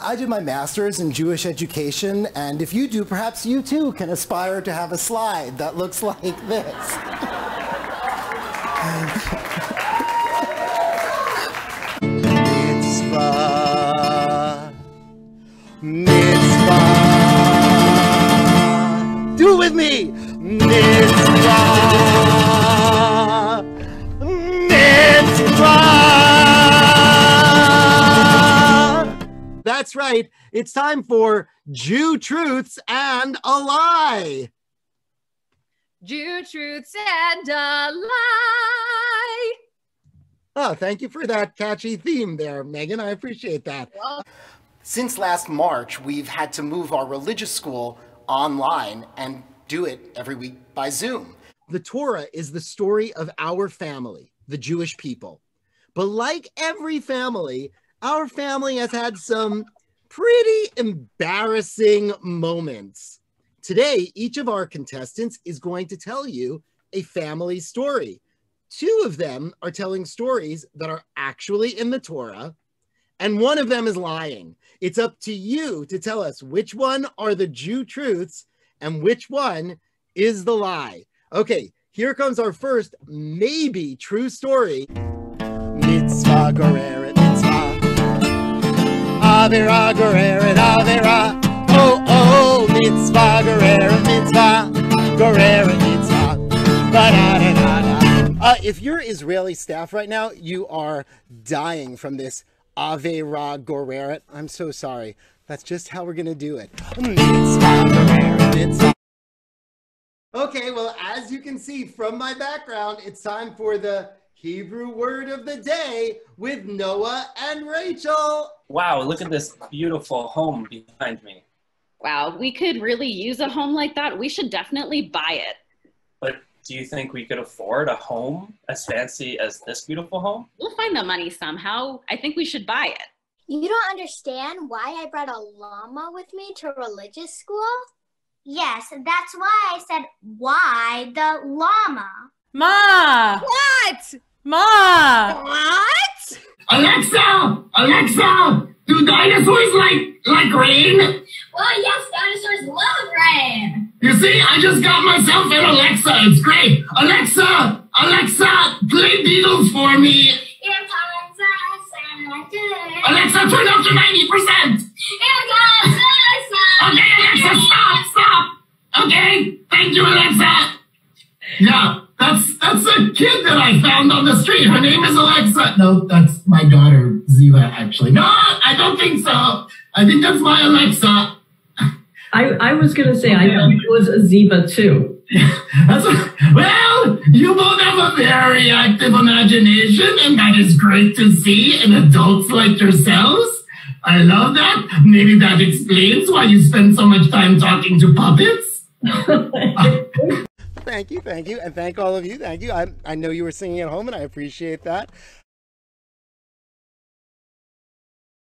I did my master's in Jewish education, and if you do, perhaps you too can aspire to have a slide that looks like this. mitzvah. Do it with me. Mitzvah, That's right. It's time for Jew Truths and a Lie. Jew truths and a lie. Oh, thank you for that catchy theme there, Megan. I appreciate that. Well, Since last March, we've had to move our religious school online and do it every week by Zoom. The Torah is the story of our family, the Jewish people. But like every family, our family has had some pretty embarrassing moments. Today, each of our contestants is going to tell you a family story. Two of them are telling stories that are actually in the Torah, and one of them is lying. It's up to you to tell us which one are the Jew truths and which one is the lie. Okay, here comes our first maybe true story. Mitzvah mitzvah. Avera goreret avera. Oh, oh, mitzvah goreret mitzvah. Goreret mitzvah. Ba-da-da-da-da. Uh, if you're Israeli staff right now, you are dying from this Avera goreret. I'm so sorry. That's just how we're gonna do it. Mitzvah mitzvah. Okay, well, as you can see from my background, it's time for the Hebrew word of the day with Noah and Rachel. Wow, look at this beautiful home behind me. wow, we could really use a home like that. We should definitely buy it. But do you think we could afford a home as fancy as this beautiful home? We'll find the money somehow. I think we should buy it. You don't understand why I brought a llama with me to religious school? Yes, that's why I said why the llama. Ma! What? Ma! What? Alexa! Alexa! Do dinosaurs like like rain? Well, yes, dinosaurs love rain. You see, I just got myself an Alexa. It's great. Alexa! Alexa! Play Beatles for me. Here comes a Santa. Alexa, turn up to 90%. Here comes a Santa. Okay, Alexa, stop, stop. Okay, thank you, Alexa. Yeah, that's a kid that I found on the street. Her name is Alexa. No, that's my daughter, Ziva, actually. No, I don't think so. I think that's my Alexa. I, I was going to say, I thought it was a Ziva too. That's a, well, you both have a very active imagination, and that is great to see in adults like yourselves. I love that. Maybe that explains why you spend so much time talking to puppets. Thank you, thank you, and thank all of you. Thank you. I, I know you were singing at home, and I appreciate that.